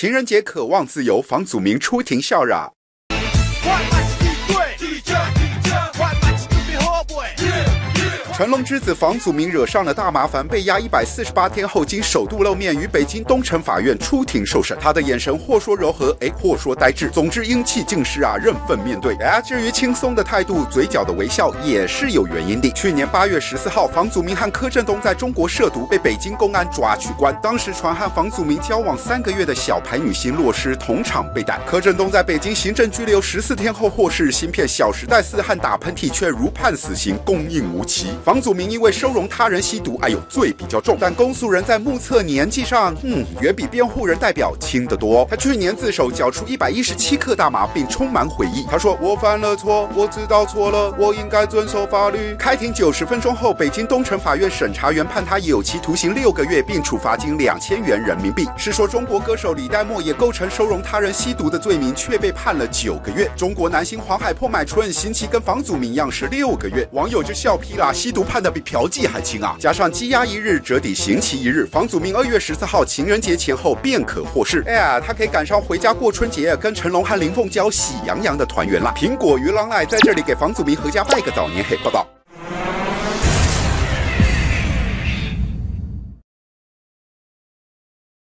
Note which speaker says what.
Speaker 1: 情人节渴望自由，房祖名出庭笑嚷。成龙之子房祖名惹上了大麻烦，被押一百四十八天后，经首度露面于北京东城法院出庭受审。他的眼神或说柔和，哎，或说呆滞，总之英气尽失啊，认份面对。哎，至于轻松的态度，嘴角的微笑也是有原因的。去年八月十四号，房祖名和柯震东在中国涉毒，被北京公安抓取关。当时传和房祖名交往三个月的小牌女星洛诗同场被逮。柯震东在北京行政拘留十四天后获释，新片《小时代四》和打喷嚏却如判死刑，供应无期。房祖名因为收容他人吸毒，哎呦，罪比较重。但公诉人在目测年纪上，嗯，远比辩护人代表轻得多。他去年自首缴出一百一十七克大麻，并充满悔意。他说：“我犯了错，我知道错了，我应该遵守法律。”开庭九十分钟后，北京东城法院审查员判他有期徒刑六个月，并处罚金两千元人民币。是说中国歌手李代沫也构成收容他人吸毒的罪名，却被判了九个月。中国男星黄海波买春刑期跟房祖名一样是六个月，网友就笑批啦，吸毒判的比。嫖妓还轻啊！加上羁押一日折抵刑期一日，房祖名二月十四号情人节前后便可获释。哎呀，他可以赶上回家过春节，跟成龙和林凤娇喜洋洋的团圆啦！苹果鱼郎赖在这里给房祖名阖家拜个早年，嘿，报道。